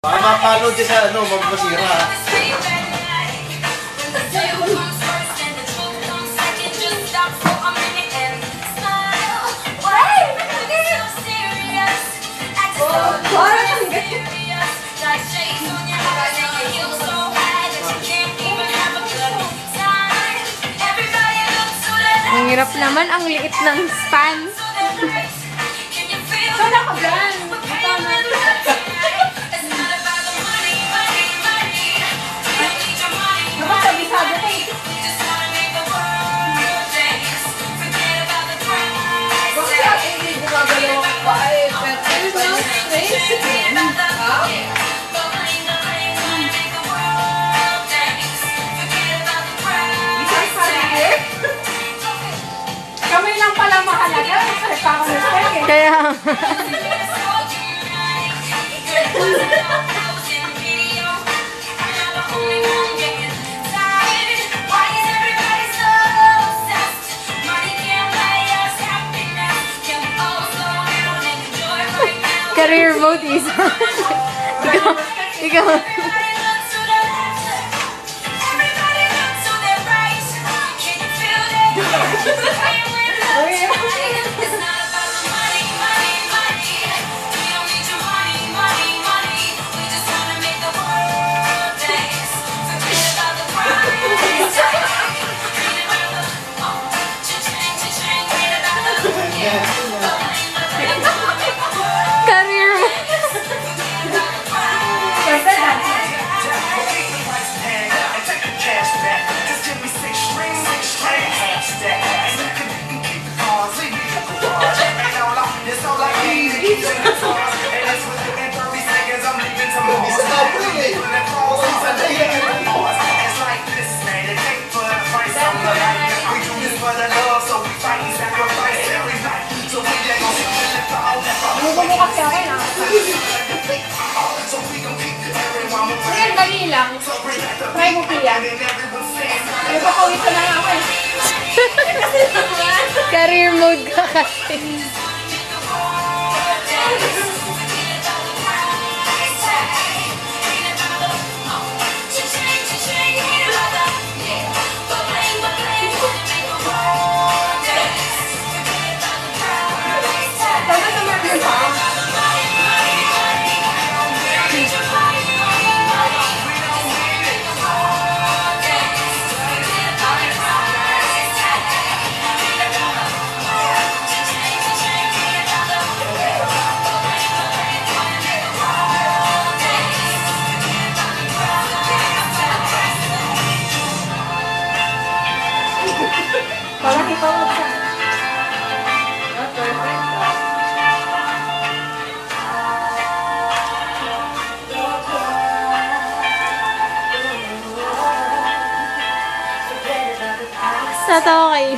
Baka mapalo dyan sa ano, magmasira ha. Ang hirap naman, ang liit ng stand. eh. Kaya, career mode is... ikaw, ikaw. Career Bumubukas sa akin ah. Ayan, dali lang. Try mo kaya. Nagpapawisa na nga ako eh. Career mode ka kasi. Natawa kayo.